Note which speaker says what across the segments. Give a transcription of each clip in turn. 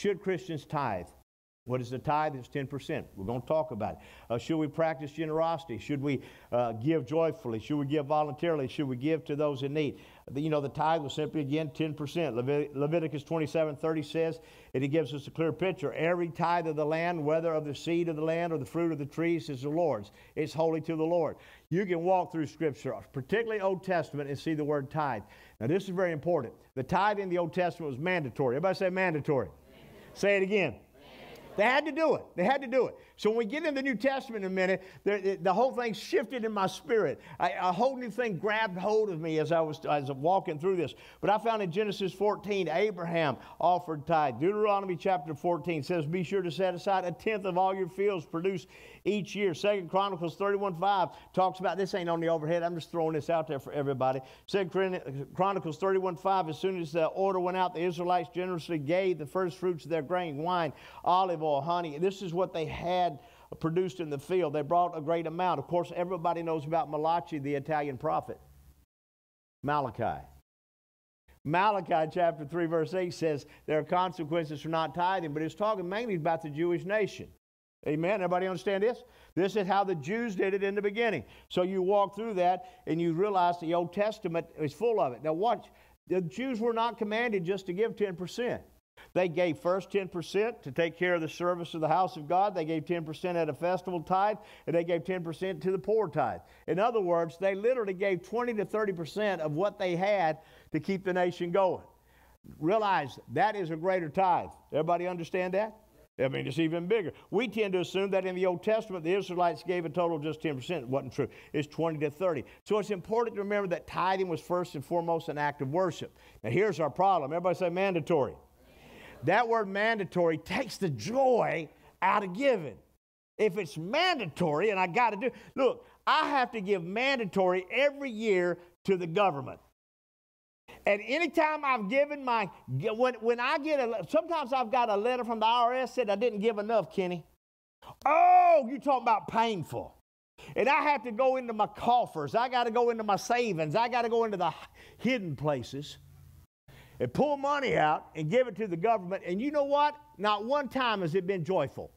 Speaker 1: should Christians tithe? What is the tithe? It's 10%. We're going to talk about it. Uh, should we practice generosity? Should we uh, give joyfully? Should we give voluntarily? Should we give to those in need? You know, the tithe was simply, again, 10%. Levit- Leviticus 27 30 says, and it gives us a clear picture. Every tithe of the land, whether of the seed of the land or the fruit of the trees, is the Lord's. It's holy to the Lord. You can walk through Scripture, particularly Old Testament, and see the word tithe. Now, this is very important. The tithe in the Old Testament was mandatory. Everybody say mandatory. Say it again. They had to do it. They had to do it. So when we get in the New Testament in a minute, the, the whole thing shifted in my spirit. I, a whole new thing grabbed hold of me as I was as walking through this. But I found in Genesis 14, Abraham offered tithe. Deuteronomy chapter 14 says, "Be sure to set aside a tenth of all your fields produced each year." Second Chronicles 31:5 talks about this. Ain't on the overhead. I'm just throwing this out there for everybody. Second Chronicles 31:5. As soon as the order went out, the Israelites generously gave the first fruits of their grain, wine, olive oil, honey. This is what they had had produced in the field. They brought a great amount. Of course, everybody knows about Malachi, the Italian prophet. Malachi. Malachi chapter 3, verse 8 says there are consequences for not tithing, but it's talking mainly about the Jewish nation. Amen. Everybody understand this? This is how the Jews did it in the beginning. So you walk through that and you realize the Old Testament is full of it. Now, watch. The Jews were not commanded just to give 10%. They gave first 10% to take care of the service of the house of God. They gave 10% at a festival tithe, and they gave 10% to the poor tithe. In other words, they literally gave 20 to 30% of what they had to keep the nation going. Realize that is a greater tithe. Everybody understand that? I mean, it's even bigger. We tend to assume that in the Old Testament, the Israelites gave a total of just 10%. It wasn't true. It's 20 to 30. So it's important to remember that tithing was first and foremost an act of worship. Now, here's our problem. Everybody say mandatory. That word mandatory takes the joy out of giving. If it's mandatory and I got to do, look, I have to give mandatory every year to the government. And anytime I've given my, when, when I get a, sometimes I've got a letter from the IRS said I didn't give enough, Kenny. Oh, you talking about painful. And I have to go into my coffers. I got to go into my savings. I got to go into the hidden places and pull money out and give it to the government. And you know what? Not one time has it been joyful.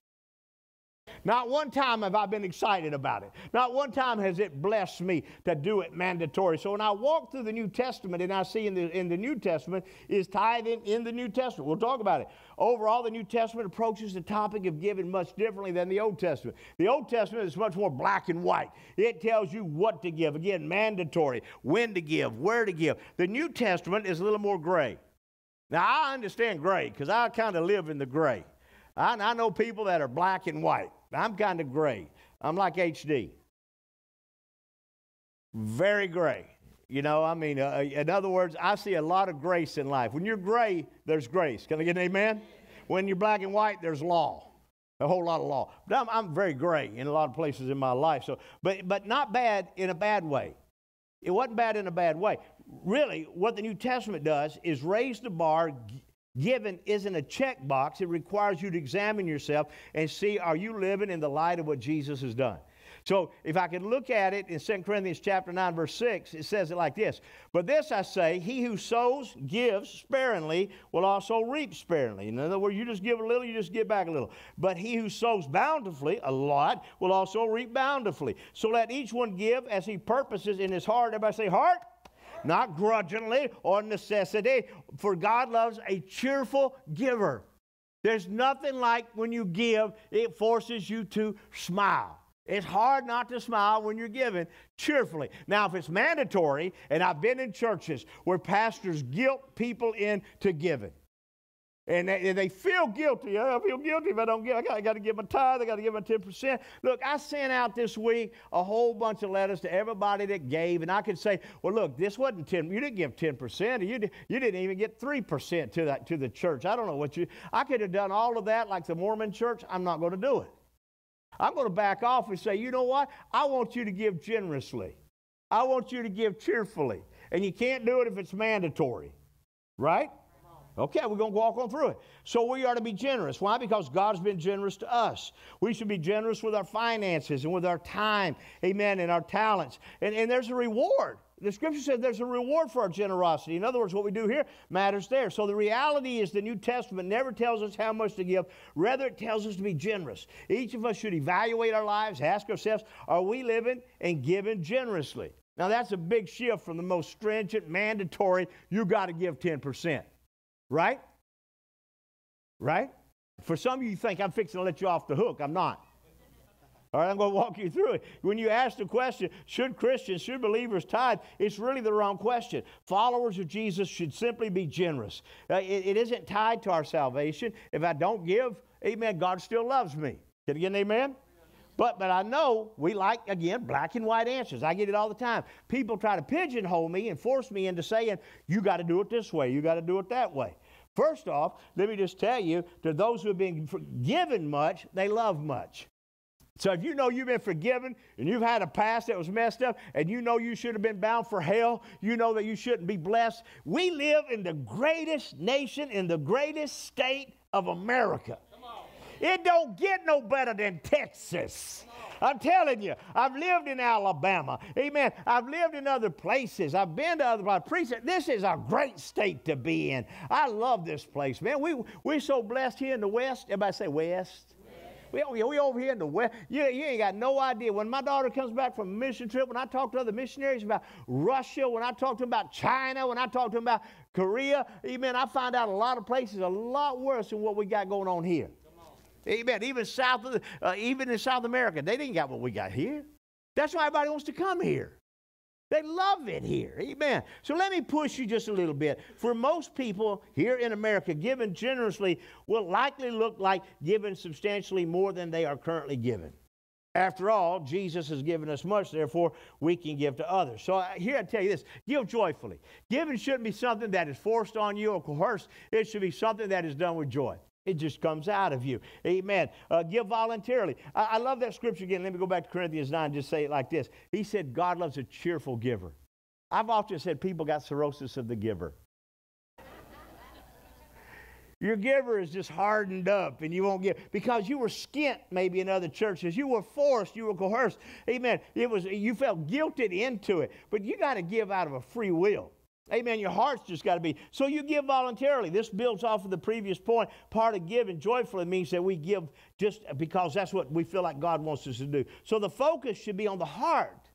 Speaker 1: Not one time have I been excited about it. Not one time has it blessed me to do it mandatory. So when I walk through the New Testament and I see in the, in the New Testament is tithing in the New Testament. We'll talk about it. Overall, the New Testament approaches the topic of giving much differently than the Old Testament. The Old Testament is much more black and white. It tells you what to give. Again, mandatory, when to give, where to give. The New Testament is a little more gray. Now, I understand gray because I kind of live in the gray. I, I know people that are black and white. I'm kind of gray. I'm like HD. Very gray. You know, I mean, uh, in other words, I see a lot of grace in life. When you're gray, there's grace. Can I get an amen? When you're black and white, there's law. A whole lot of law. But I'm, I'm very gray in a lot of places in my life. So, but, but not bad in a bad way. It wasn't bad in a bad way. Really, what the New Testament does is raise the bar Given isn't a checkbox. It requires you to examine yourself and see are you living in the light of what Jesus has done. So if I could look at it in 2 Corinthians chapter 9, verse 6, it says it like this. But this I say, he who sows, gives sparingly, will also reap sparingly. In other words, you just give a little, you just give back a little. But he who sows bountifully, a lot, will also reap bountifully. So let each one give as he purposes in his heart. Everybody say heart not grudgingly or necessity, for God loves a cheerful giver. There's nothing like when you give, it forces you to smile. It's hard not to smile when you're giving cheerfully. Now, if it's mandatory, and I've been in churches where pastors guilt people into giving, and they, they, feel guilty. I feel guilty if I don't give. I got, I got to give my tithe. I got to give my 10%. Look, I sent out this week a whole bunch of letters to everybody that gave. And I could say, well, look, this wasn't 10. You didn't give 10%. You, did, you didn't even get 3% to, that, to the church. I don't know what you. I could have done all of that like the Mormon church. I'm not going to do it. I'm going to back off and say, you know what? I want you to give generously. I want you to give cheerfully. And you can't do it if it's mandatory. Right? Okay, we're going to walk on through it. So we are to be generous. Why? Because God's been generous to us. We should be generous with our finances and with our time, amen, and our talents. And, and there's a reward. the scripture says there's a reward for our generosity. In other words, what we do here matters there. So the reality is the New Testament never tells us how much to give, rather, it tells us to be generous. Each of us should evaluate our lives, ask ourselves, are we living and giving generously? Now, that's a big shift from the most stringent, mandatory, you got to give 10%. Right? Right? For some of you, think I'm fixing to let you off the hook. I'm not. All right, I'm going to walk you through it. When you ask the question, should Christians, should believers tithe, it's really the wrong question. Followers of Jesus should simply be generous. Uh, it, it isn't tied to our salvation. If I don't give, amen, God still loves me. Can get an amen? But, but I know we like, again, black and white answers. I get it all the time. People try to pigeonhole me and force me into saying, you got to do it this way, you got to do it that way. First off, let me just tell you to those who have been forgiven much, they love much. So if you know you've been forgiven and you've had a past that was messed up and you know you should have been bound for hell, you know that you shouldn't be blessed. We live in the greatest nation in the greatest state of America. It don't get no better than Texas. I'm telling you, I've lived in Alabama. Amen. I've lived in other places. I've been to other places. This is a great state to be in. I love this place, man. We, we're so blessed here in the West. Everybody say West. We, we over here in the West. You, you ain't got no idea. When my daughter comes back from a mission trip, when I talk to other missionaries about Russia, when I talk to them about China, when I talk to them about Korea, amen, I find out a lot of places a lot worse than what we got going on here. Amen. Even south of uh, even in South America, they didn't got what we got here. That's why everybody wants to come here. They love it here. Amen. So let me push you just a little bit. For most people here in America, giving generously will likely look like giving substantially more than they are currently given. After all, Jesus has given us much, therefore we can give to others. So uh, here I tell you this give joyfully. Giving shouldn't be something that is forced on you or coerced, it should be something that is done with joy. It just comes out of you. Amen. Uh, give voluntarily. I, I, love that scripture again. Let me go back to Corinthians 9 and just say it like this. He said, God loves a cheerful giver. I've often said people got cirrhosis of the giver. Your giver is just hardened up and you won't give because you were skint maybe in other churches. You were forced, you were coerced. Amen. It was you felt guilted into it. But you got to give out of a free will. Amen. Your heart's just got to be. So you give voluntarily. This builds off of the previous point. Part of giving joyfully means that we give just because that's what we feel like God wants us to do. So the focus should be on the heart,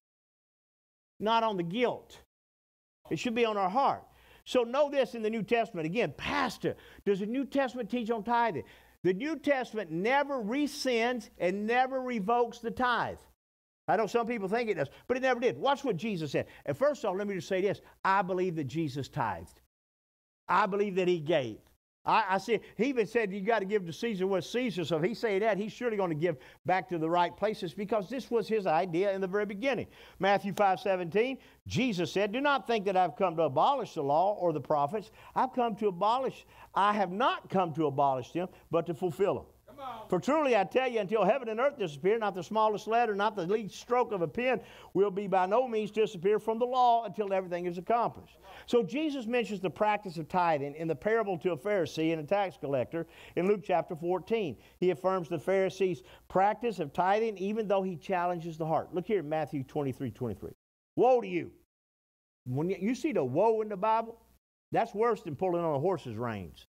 Speaker 1: not on the guilt. It should be on our heart. So know this in the New Testament. Again, Pastor, does the New Testament teach on tithing? The New Testament never rescinds and never revokes the tithe. I know some people think it does, but it never did. Watch what Jesus said. And first of all, let me just say this I believe that Jesus tithed, I believe that he gave. I, I see. He even said you got to give to Caesar what Caesar. So if he say that, he's surely going to give back to the right places because this was his idea in the very beginning. Matthew 5 17, Jesus said, Do not think that I've come to abolish the law or the prophets. I've come to abolish, I have not come to abolish them, but to fulfill them. For truly I tell you, until heaven and earth disappear, not the smallest letter, not the least stroke of a pen will be by no means disappear from the law until everything is accomplished. So Jesus mentions the practice of tithing in the parable to a Pharisee and a tax collector in Luke chapter 14. He affirms the Pharisee's practice of tithing even though he challenges the heart. Look here in Matthew 23 23. Woe to you. When you see the woe in the Bible, that's worse than pulling on a horse's reins.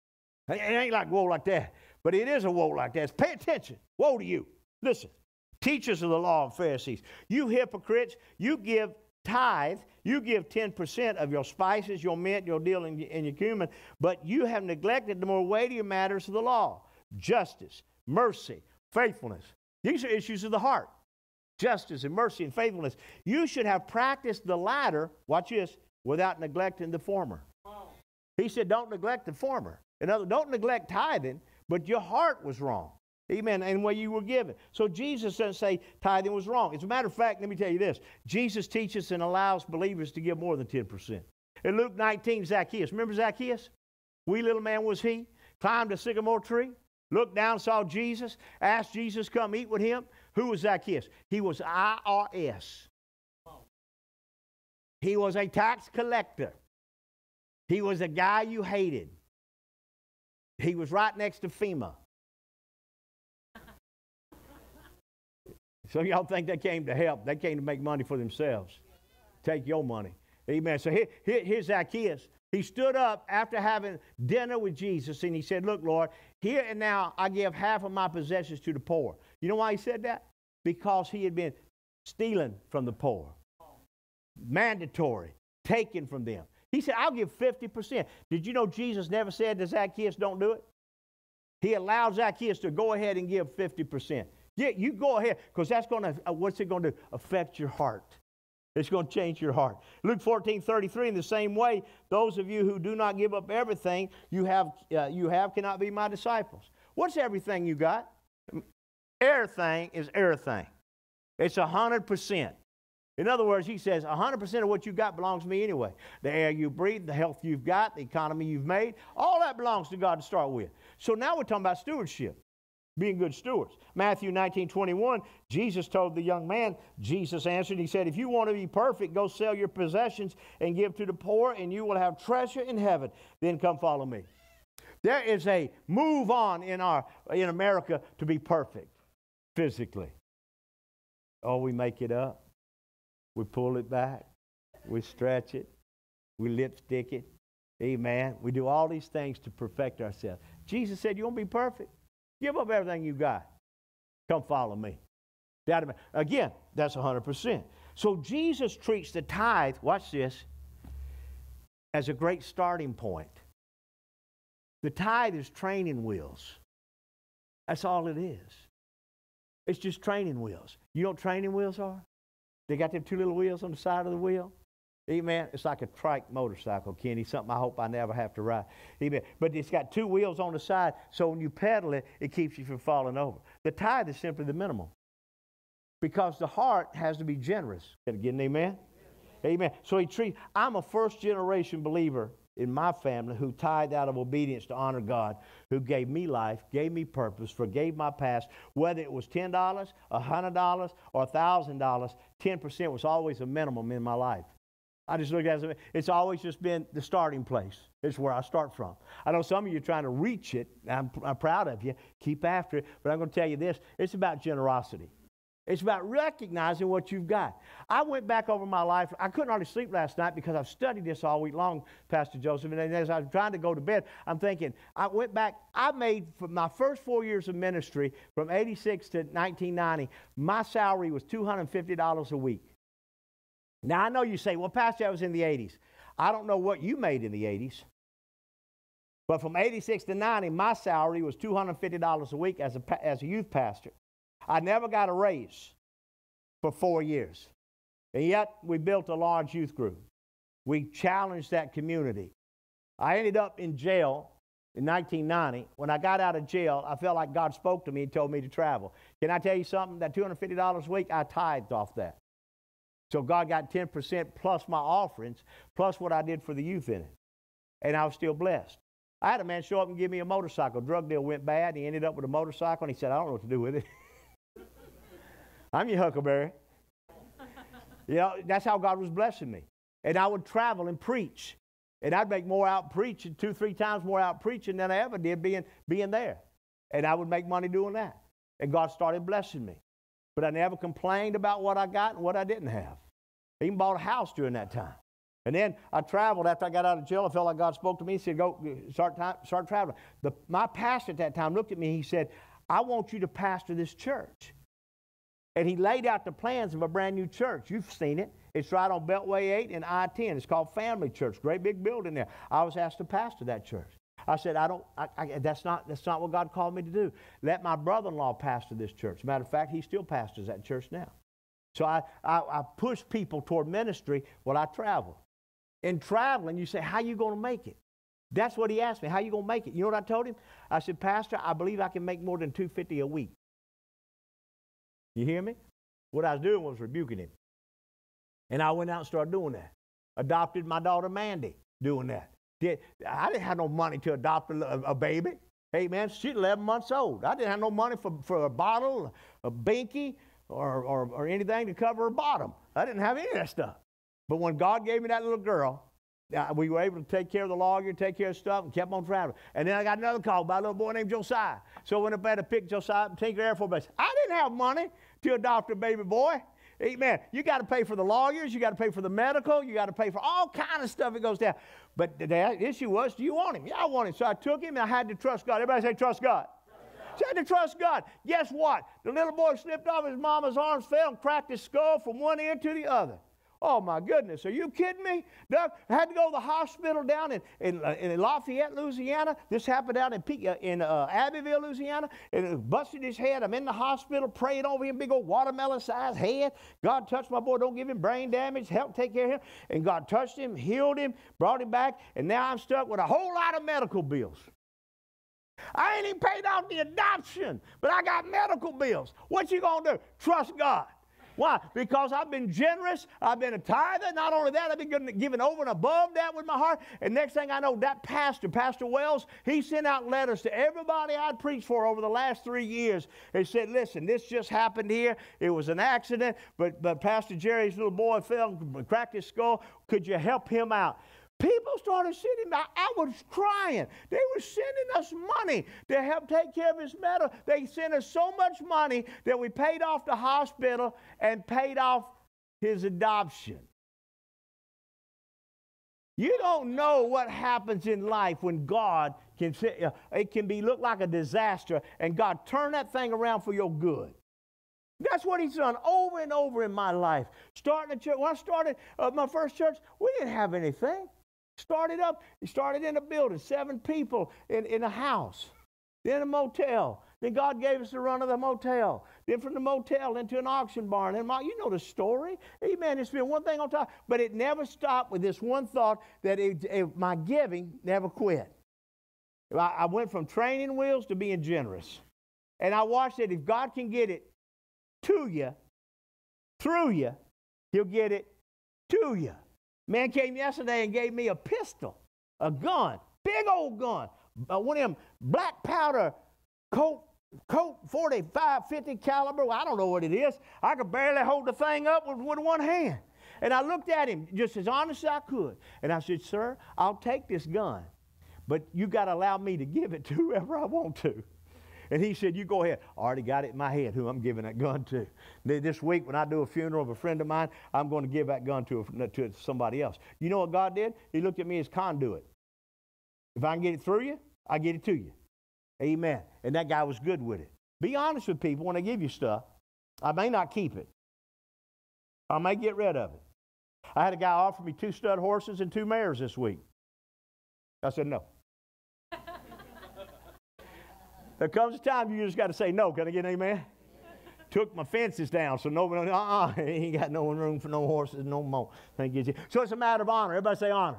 Speaker 1: It ain't like woe like that. But it is a woe like that. Pay attention. Woe to you. Listen, teachers of the law and Pharisees, you hypocrites, you give tithe, you give 10% of your spices, your mint, your dill, and your cumin, but you have neglected the more weightier matters of the law justice, mercy, faithfulness. These are issues of the heart justice and mercy and faithfulness. You should have practiced the latter, watch this, without neglecting the former. He said, don't neglect the former. In other don't neglect tithing, but your heart was wrong. Amen. And what you were given. So Jesus doesn't say tithing was wrong. As a matter of fact, let me tell you this Jesus teaches and allows believers to give more than 10%. In Luke 19, Zacchaeus, remember Zacchaeus? Wee little man was he, climbed a sycamore tree, looked down, saw Jesus, asked Jesus come eat with him. Who was Zacchaeus? He was IRS. He was a tax collector. He was a guy you hated. He was right next to FEMA. So y'all think they came to help. They came to make money for themselves. Take your money. Amen. So here, here, here's Zacchaeus. He stood up after having dinner with Jesus and he said, Look, Lord, here and now I give half of my possessions to the poor. You know why he said that? Because he had been stealing from the poor. Mandatory, taken from them. He said, I'll give 50%. Did you know Jesus never said to Zacchaeus, don't do it? He allowed Zacchaeus to go ahead and give 50%. Yeah, you go ahead, because that's going to, uh, what's it going to affect your heart? It's going to change your heart. Luke 14, 33, in the same way, those of you who do not give up everything you have, uh, you have cannot be my disciples. What's everything you got? Everything is everything. It's 100%. In other words, he says 100% of what you got belongs to me anyway. The air you breathe, the health you've got, the economy you've made, all that belongs to God to start with. So now we're talking about stewardship being good stewards. Matthew 19, 21, Jesus told the young man, Jesus answered, He said, If you want to be perfect, go sell your possessions and give to the poor, and you will have treasure in heaven. Then come follow me. There is a move on in, our, in America to be perfect physically. Oh, we make it up. We pull it back. We stretch it. We lipstick it. Amen. We do all these things to perfect ourselves. Jesus said, You want to be perfect? Give up everything you got. Come follow me. Again, that's 100%. So Jesus treats the tithe, watch this, as a great starting point. The tithe is training wheels. That's all it is. It's just training wheels. You know what training wheels are? They got them two little wheels on the side of the wheel. Amen. It's like a trike motorcycle, Kenny, something I hope I never have to ride. Amen. But it's got two wheels on the side, so when you pedal it, it keeps you from falling over. The tithe is simply the minimum. Because the heart has to be generous. Can I get an amen? Amen. So he treats, I'm a first generation believer in my family who tithed out of obedience to honor God, who gave me life, gave me purpose, forgave my past, whether it was $10, $100, or $1,000, 10% was always a minimum in my life. I just look at it, it's always just been the starting place. It's where I start from. I know some of you are trying to reach it. I'm, I'm proud of you. Keep after it. But I'm going to tell you this it's about generosity. It's about recognizing what you've got. I went back over my life. I couldn't hardly sleep last night because I've studied this all week long, Pastor Joseph. And as I was trying to go to bed, I'm thinking, I went back. I made, for my first four years of ministry, from 86 to 1990, my salary was $250 a week. Now, I know you say, well, Pastor, I was in the 80s. I don't know what you made in the 80s. But from 86 to 90, my salary was $250 a week as a, as a youth pastor. I never got a raise for four years. And yet, we built a large youth group. We challenged that community. I ended up in jail in 1990. When I got out of jail, I felt like God spoke to me and told me to travel. Can I tell you something? That $250 a week, I tithed off that. So God got 10% plus my offerings, plus what I did for the youth in it. And I was still blessed. I had a man show up and give me a motorcycle. Drug deal went bad. He ended up with a motorcycle, and he said, I don't know what to do with it. I'm your huckleberry. you know, that's how God was blessing me. And I would travel and preach. And I'd make more out preaching, two, three times more out preaching than I ever did being, being there. And I would make money doing that. And God started blessing me. But I never complained about what I got and what I didn't have. I even bought a house during that time. And then I traveled after I got out of jail. I felt like God spoke to me. He said, Go start, time, start traveling. The, my pastor at that time looked at me. He said, I want you to pastor this church. And he laid out the plans of a brand new church. You've seen it. It's right on Beltway 8 and I 10. It's called Family Church. Great big building there. I was asked to pastor that church. I said, I don't, I, I, that's, not, that's not what God called me to do. Let my brother in law pastor this church. Matter of fact, he still pastors that church now. So I, I, I push people toward ministry while I travel. In traveling, you say, how you going to make it? That's what he asked me. How you going to make it? You know what I told him? I said, Pastor, I believe I can make more than 250 a week. You hear me? What I was doing was rebuking him. And I went out and started doing that. Adopted my daughter Mandy doing that. Did, I didn't have no money to adopt a, a baby. Hey, man, she's 11 months old. I didn't have no money for, for a bottle, a binky, or, or, or anything to cover her bottom. I didn't have any of that stuff. But when God gave me that little girl, we were able to take care of the lawyer, take care of stuff, and kept on traveling. And then I got another call by a little boy named Josiah. So I went up there to pick Josiah up and Tinker Air Force Base. I didn't have money to adopt a baby boy. Amen. You got to pay for the lawyers. You got to pay for the medical. You got to pay for all kind of stuff that goes down. But the issue was, do you want him? Yeah, I want him. So I took him and I had to trust God. Everybody say, trust God. I had to trust God. Guess what? The little boy slipped off his mama's arms, fell, and cracked his skull from one end to the other. Oh my goodness, are you kidding me? Doug, I had to go to the hospital down in, in, uh, in Lafayette, Louisiana. This happened down in, uh, in uh, Abbeville, Louisiana. And busted his head. I'm in the hospital praying over him, big old watermelon sized head. God touched my boy, don't give him brain damage, help take care of him. And God touched him, healed him, brought him back. And now I'm stuck with a whole lot of medical bills. I ain't even paid off the adoption, but I got medical bills. What you gonna do? Trust God. Why? Because I've been generous. I've been a tither. Not only that, I've been giving over and above that with my heart. And next thing I know, that pastor, Pastor Wells, he sent out letters to everybody I'd preached for over the last three years. He said, listen, this just happened here. It was an accident, but, but Pastor Jerry's little boy fell, cracked his skull. Could you help him out? People started sending, I, I was crying. They were sending us money to help take care of his medical. They sent us so much money that we paid off the hospital and paid off his adoption. You don't know what happens in life when God can uh, it can be look like a disaster and God turn that thing around for your good. That's what he's done over and over in my life. Starting a church, when I started uh, my first church, we didn't have anything. Started up, he started in a building, seven people in, in a house, then a motel. Then God gave us the run of the motel. Then from the motel into an auction barn. And my, you know the story. Amen. It's been one thing on top, but it never stopped with this one thought that it, it, my giving never quit. I, I went from training wheels to being generous. And I watched that if God can get it to you, through you, he'll get it to you. Man came yesterday and gave me a pistol, a gun, big old gun, uh, one of them black powder Colt, Colt 45, 50 caliber. I don't know what it is. I could barely hold the thing up with, with one hand. And I looked at him just as honest as I could. And I said, Sir, I'll take this gun, but you got to allow me to give it to whoever I want to. And he said, You go ahead. I already got it in my head who I'm giving that gun to. This week, when I do a funeral of a friend of mine, I'm going to give that gun to, a, to somebody else. You know what God did? He looked at me as conduit. If I can get it through you, I get it to you. Amen. And that guy was good with it. Be honest with people when they give you stuff. I may not keep it, I may get rid of it. I had a guy offer me two stud horses and two mares this week. I said no. There comes a time you just got to say no. Can I get an amen? Took my fences down, so nobody, uh-uh, ain't got no room for no horses no more. Thank you. So it's a matter of honor. Everybody say honor. honor.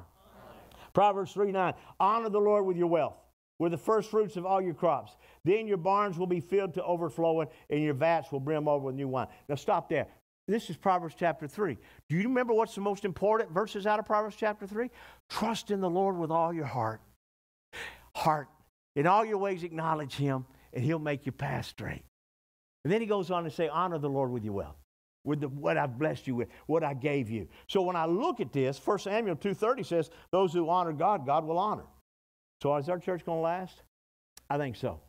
Speaker 1: Proverbs 3 9. Honor the Lord with your wealth, with the first fruits of all your crops. Then your barns will be filled to overflowing, and your vats will brim over with new wine. Now stop there. This is Proverbs chapter 3. Do you remember what's the most important verses out of Proverbs chapter 3? Trust in the Lord with all your heart. Heart in all your ways, acknowledge him, and he'll make your path straight. And then he goes on to say, Honor the Lord with your wealth, with the, what I've blessed you with, what I gave you. So when I look at this, 1 Samuel 2.30 says, Those who honor God, God will honor. So is our church going to last? I think so.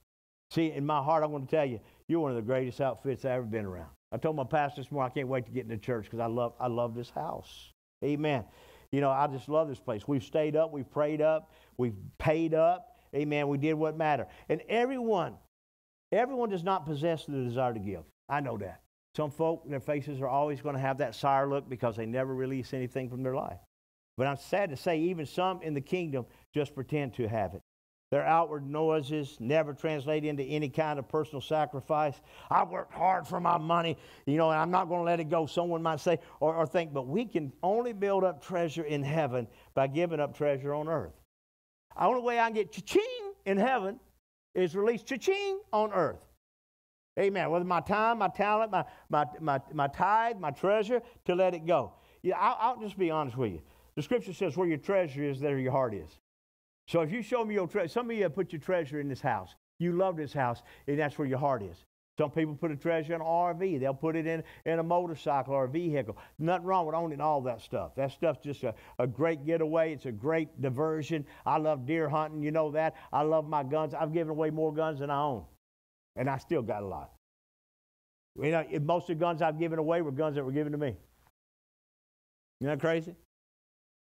Speaker 1: See, in my heart, I'm going to tell you, you're one of the greatest outfits I've ever been around. I told my pastor this morning, I can't wait to get into church because I love, I love this house. Amen. You know, I just love this place. We've stayed up, we've prayed up, we've paid up. Amen. We did what mattered. And everyone, everyone does not possess the desire to give. I know that. Some folk, their faces are always going to have that sour look because they never release anything from their life. But I'm sad to say, even some in the kingdom just pretend to have it. Their outward noises never translate into any kind of personal sacrifice. I worked hard for my money, you know, and I'm not going to let it go. Someone might say or, or think, but we can only build up treasure in heaven by giving up treasure on earth. The only way I can get cha-ching in heaven is release cha-ching on earth. Amen. Whether my time, my talent, my, my, my, my tithe, my treasure, to let it go. Yeah, I'll, I'll just be honest with you. The scripture says where your treasure is, there your heart is. So if you show me your treasure, some of you have put your treasure in this house. You love this house, and that's where your heart is. Some people put a treasure in an RV. They'll put it in, in a motorcycle or a vehicle. Nothing wrong with owning all that stuff. That stuff's just a, a great getaway. It's a great diversion. I love deer hunting. You know that. I love my guns. I've given away more guns than I own. And I still got a lot. You know, most of the guns I've given away were guns that were given to me. Isn't that crazy?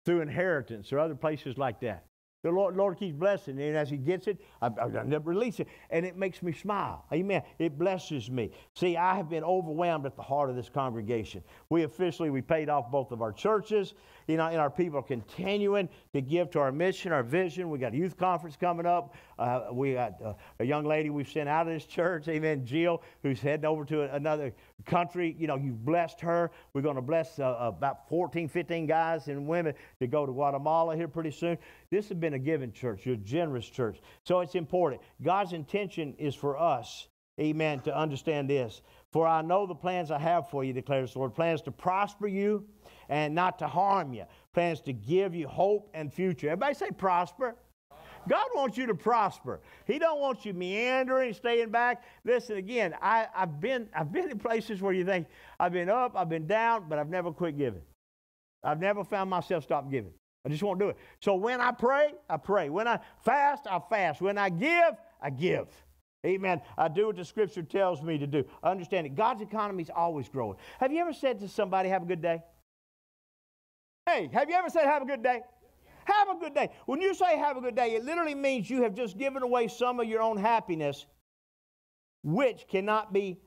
Speaker 1: Through inheritance or other places like that. The Lord, Lord keeps blessing, and as He gets it, I, I, I never release it, and it makes me smile. Amen. It blesses me. See, I have been overwhelmed at the heart of this congregation. We officially we paid off both of our churches, you know, and our people are continuing to give to our mission, our vision. We got a youth conference coming up. Uh, we got uh, a young lady we've sent out of this church, Amen, Jill, who's heading over to another country. You know, you've blessed her. We're going to bless uh, about 14, 15 guys and women to go to Guatemala here pretty soon. This has been a giving church, a generous church. So it's important. God's intention is for us, amen, to understand this. For I know the plans I have for you, declares the Lord plans to prosper you and not to harm you, plans to give you hope and future. Everybody say prosper. God wants you to prosper. He don't want you meandering, staying back. Listen again. I, have been I've been in places where you think I've been up, I've been down, but I've never quit giving. I've never found myself stop giving. I just won't do it. So when I pray, I pray. When I fast, I fast. When I give, I give. Amen. I do what the scripture tells me to do. I Understand it. God's economy is always growing. Have you ever said to somebody, have a good day? Have you ever said, have a good day? Have a good day. When you say have a good day, it literally means you have just given away some of your own happiness, which cannot be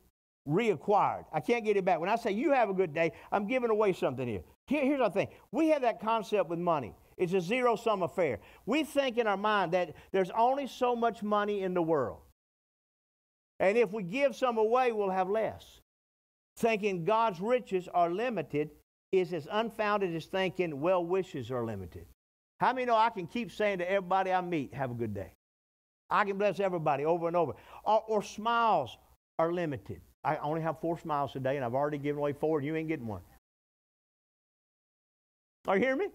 Speaker 1: reacquired. I can't get it back. When I say you have a good day, I'm giving away something here. here here's the thing we have that concept with money. It's a zero sum affair. We think in our mind that there's only so much money in the world. And if we give some away, we'll have less. Thinking God's riches are limited is as unfounded as thinking well wishes are limited. How many know I can keep saying to everybody I meet, have a good day? I can bless everybody over and over. Or, or smiles are limited. I only have four smiles today, and I've already given away four, and you ain't getting one. Are you hearing me?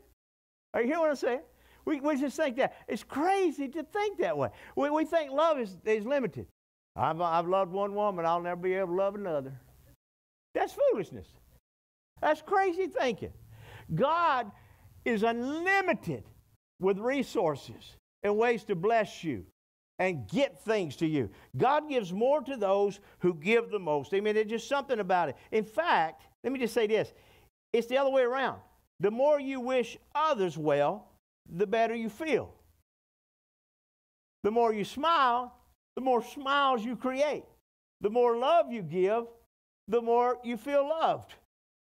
Speaker 1: Are you hearing what I'm saying? We, we just think that. It's crazy to think that way. We, we think love is, is limited. I've, I've loved one woman, I'll never be able to love another. That's foolishness. That's crazy thinking. God is unlimited with resources and ways to bless you and get things to you. God gives more to those who give the most. I mean, there's just something about it. In fact, let me just say this it's the other way around. The more you wish others well, the better you feel. The more you smile, the more smiles you create. The more love you give, the more you feel loved.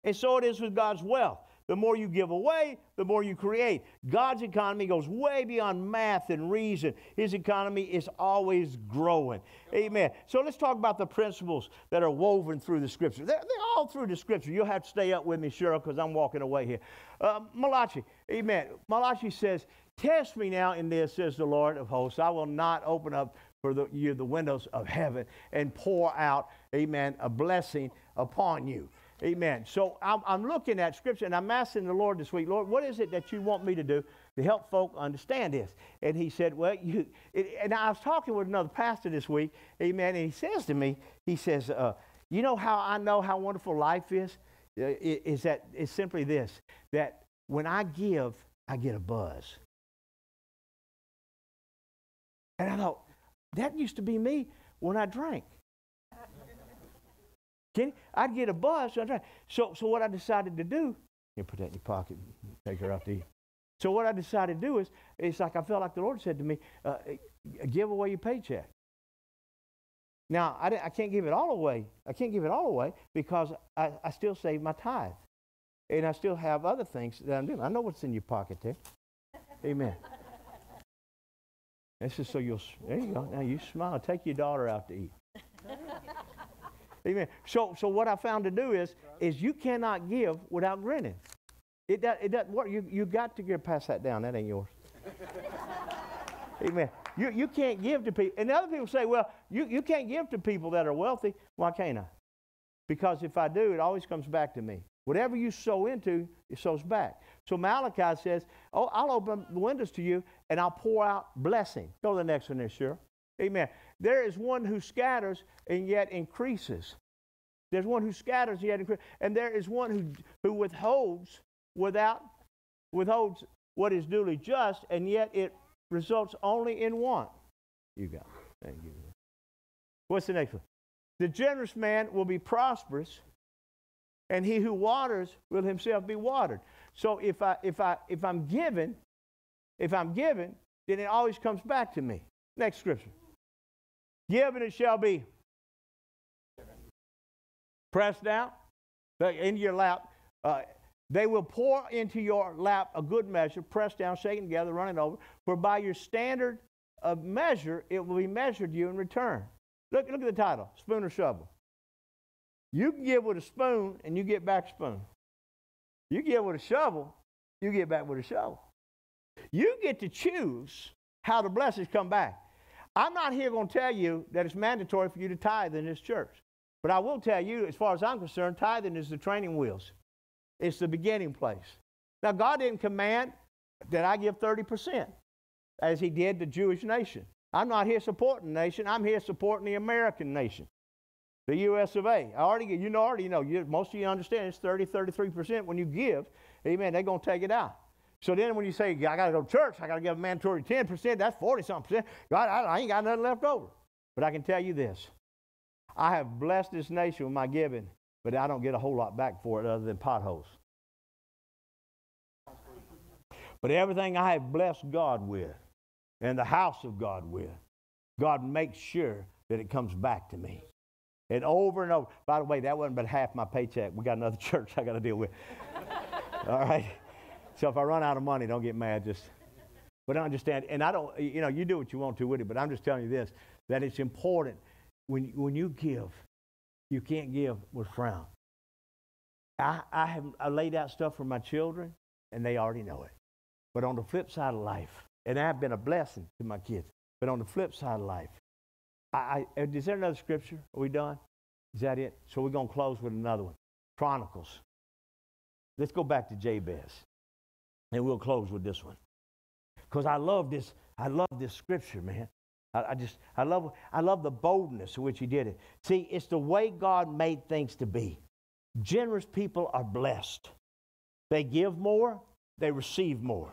Speaker 1: And so it is with God's wealth. The more you give away, the more you create. God's economy goes way beyond math and reason. His economy is always growing. Amen. So let's talk about the principles that are woven through the scripture. They're, they're all through the scripture. You'll have to stay up with me, Cheryl, because I'm walking away here. Uh, Malachi, amen. Malachi says, Test me now in this, says the Lord of hosts. I will not open up for the, you the windows of heaven and pour out, amen, a blessing upon you. Amen. So I'm, I'm, looking at Scripture and I'm asking the Lord this week, Lord, what is it that you want me to do to help folk understand this? And He said, Well, you. And I was talking with another pastor this week, Amen. And he says to me, He says, uh, You know how I know how wonderful life is? Uh, is that it's simply this that when I give, I get a buzz. And I thought, that used to be me when I drank. Can, I'd get a buzz. So, so what I decided to do, you put that in your pocket, take her out to eat. So what I decided to do is, it's like I felt like the Lord said to me, uh, give away your paycheck. Now, I, I, can't give it all away. I can't give it all away because I, I still save my tithe. And I still have other things that I'm doing. I know what's in your pocket there. Amen. This is so you'll, there you go. Now you smile. Take your daughter out to eat. Amen. So, so what I found to do is, is you cannot give without grinning. It, does, it doesn't work. You, you got to get pass that down. That ain't yours. Amen. You, you can't give to people. And the other people say, well, you, you can't give to people that are wealthy. Why can't I? Because if I do, it always comes back to me. Whatever you sow into, it sows back. So Malachi says, Oh, I'll open the windows to you and I'll pour out blessing. Go to the next one there, sure. Amen. There is one who scatters and yet increases. There's one who scatters and yet increases. And there is one who, who withholds without withholds what is duly just, and yet it results only in want. You got it. Thank you. What's the next one? The generous man will be prosperous, and he who waters will himself be watered. So if I if I if I'm given, if I'm given, then it always comes back to me. Next scripture. Given it shall be pressed down into your lap. Uh, they will pour into your lap a good measure, pressed down, shaken together, running over. For by your standard of measure, it will be measured you in return. Look, look at the title Spoon or Shovel. You can give with a spoon and you get back a spoon. You give with a shovel, you get back with a shovel. You get to choose how the blessings come back. I'm not here going to tell you that it's mandatory for you to tithe in this church. But I will tell you, as far as I'm concerned, tithing is the training wheels. It's the beginning place. Now, God didn't command that I give 30%, as He did the Jewish nation. I'm not here supporting the nation. I'm here supporting the American nation, the U.S. of A. I already, you know, already know. You, most of you understand it's 30, 33% when you give. Amen. They're going to take it out. So then when you say, I got to go to church, I got to give a mandatory 10%, that's 40 something percent. God, I, I ain't got nothing left over. But I can tell you this I have blessed this nation with my giving, but I don't get a whole lot back for it other than potholes. But everything I have blessed God with, and the house of God with, God makes sure that it comes back to me. And over and over. By the way, that wasn't but half my paycheck. We got another church I got to deal with. All right. So if I run out of money, don't get mad. Just, but I understand. And I don't, you know, you do what you want to with it. But I'm just telling you this: that it's important when when you give, you can't give with frown. I I have I laid out stuff for my children, and they already know it. But on the flip side of life, and I've been a blessing to my kids. But on the flip side of life, I, I, uh, is there another scripture? Are we done? Is that it? So we're going to close with another one. Chronicles. Let's go back to Jabez. And we'll close with this one. Because I love this, I love this scripture, man. I, I, just I love I love the boldness in which he did it. See, it's the way God made things to be. Generous people are blessed. They give more, they receive more.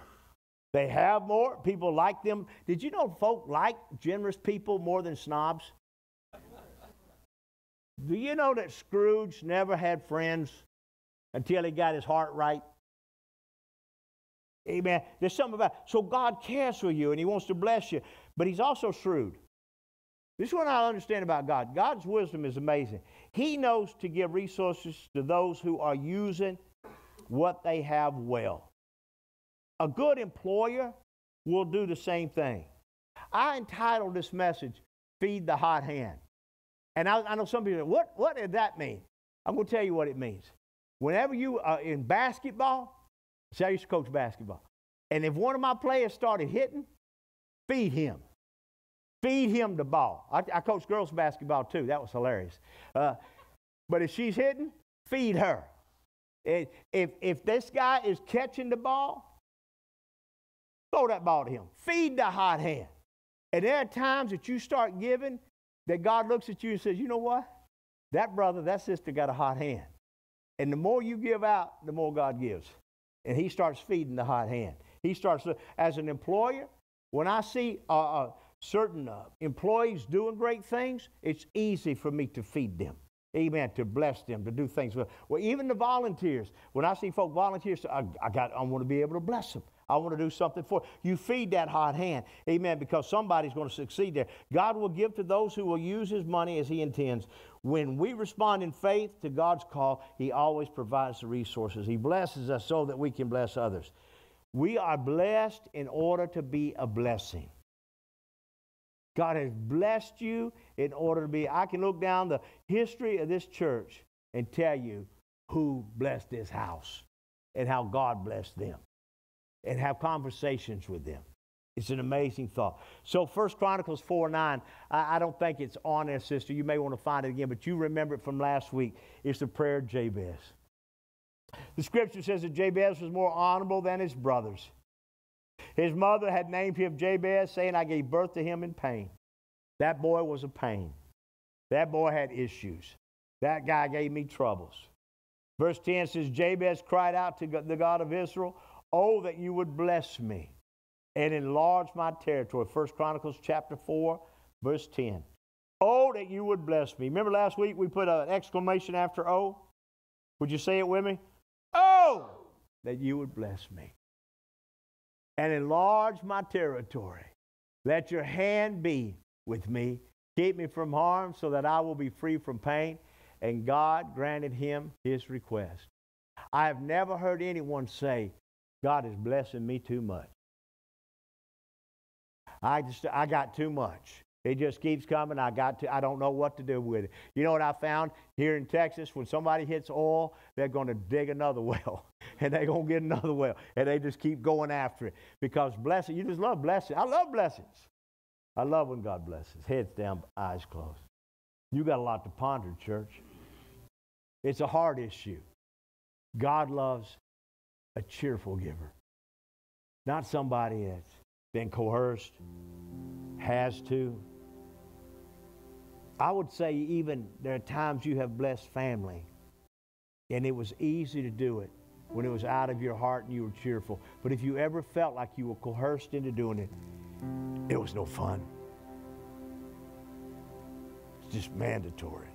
Speaker 1: They have more, people like them. Did you know folk like generous people more than snobs? Do you know that Scrooge never had friends until he got his heart right? Amen. There's something about so God cares for you and He wants to bless you, but He's also shrewd. This is what I understand about God. God's wisdom is amazing. He knows to give resources to those who are using what they have well. A good employer will do the same thing. I entitled this message, Feed the Hot Hand. And I, I know some people say, what, what did that mean? I'm going to tell you what it means. Whenever you are in basketball, See, I used to coach basketball. And if one of my players started hitting, feed him. Feed him the ball. I, I coached girls basketball too. That was hilarious. Uh, but if she's hitting, feed her. If, if this guy is catching the ball, throw that ball to him. Feed the hot hand. And there are times that you start giving that God looks at you and says, you know what? That brother, that sister got a hot hand. And the more you give out, the more God gives and he starts feeding the hot hand. He starts, as an employer, when I see uh, uh, certain uh, employees doing great things, it's easy for me to feed them. Amen. To bless them, to do things. Well, even the volunteers. When I see folk volunteers, I, I got. I want to be able to bless them. I want to do something for you. Feed that hot hand. Amen. Because somebody's going to succeed there. God will give to those who will use his money as he intends. When we respond in faith to God's call, he always provides the resources. He blesses us so that we can bless others. We are blessed in order to be a blessing. God has blessed you in order to be. I can look down the history of this church and tell you who blessed this house and how God blessed them and have conversations with them. It's an amazing thought. So First Chronicles 4 9, I, I, don't think it's on there, sister. You may want to find it again, but you remember it from last week. It's the prayer of Jabez. The scripture says that Jabez was more honorable than his brothers. His mother had named him Jabez, saying, I gave birth to him in pain. That boy was a pain. That boy had issues. That guy gave me troubles. Verse 10 says, Jabez cried out to the God of Israel, Oh, that you would bless me and enlarge my territory. First Chronicles chapter 4, verse 10. Oh, that you would bless me. Remember last week we put an exclamation after oh? Would you say it with me? Oh, that you would bless me and enlarge my territory. Let your hand be with me. Keep me from harm so that I will be free from pain. And God granted him his request. I have never heard anyone say, God is blessing me too much. I just I got too much. It just keeps coming. I got to, I don't know what to do with it. You know what I found here in Texas? When somebody hits oil, they're going to dig another well. And they're going to get another well. And they just keep going after it. Because blessing, you just love blessing. I love blessings. I love when God blesses. Heads down, eyes closed. You got a lot to ponder, church. It's a hard issue. God loves a cheerful giver, not somebody that's been coerced, has to. I would say, even there are times you have blessed family, and it was easy to do it when it was out of your heart and you were cheerful. But if you ever felt like you were coerced into doing it, it was no fun. It's just mandatory.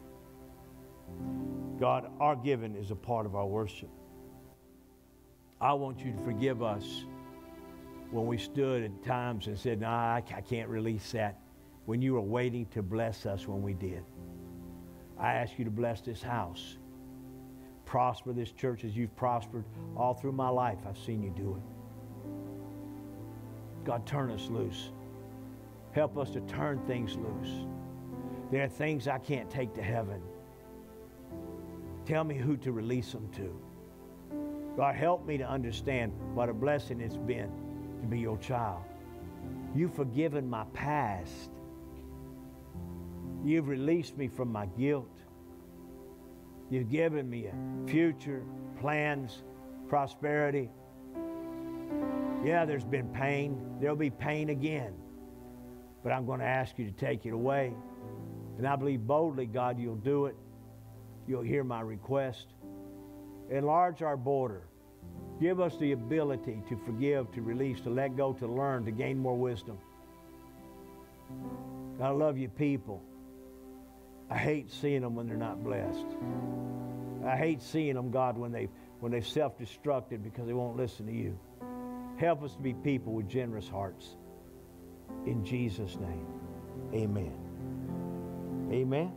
Speaker 1: God, our giving is a part of our worship. I want you to forgive us when we stood at times and said, nah, I can't release that, when you were waiting to bless us when we did. I ask you to bless this house. Prosper this church as you've prospered all through my life. I've seen you do it. God, turn us loose. Help us to turn things loose. There are things I can't take to heaven. Tell me who to release them to. God, help me to understand what a blessing it's been be your child. You've forgiven my past. You've released me from my guilt. You've given me a future, plans, prosperity. Yeah, there's been pain. There'll be pain again. But I'm going to ask you to take it away. And I believe boldly, God, you'll do it. You'll hear my request. Enlarge our border. Give us the ability to forgive, to release, to let go, to learn, to gain more wisdom. I love you people. I hate seeing them when they're not blessed. I hate seeing them, God, when they when they've self-destructed because they won't listen to you. Help us to be people with generous hearts. In Jesus' name. Amen. Amen.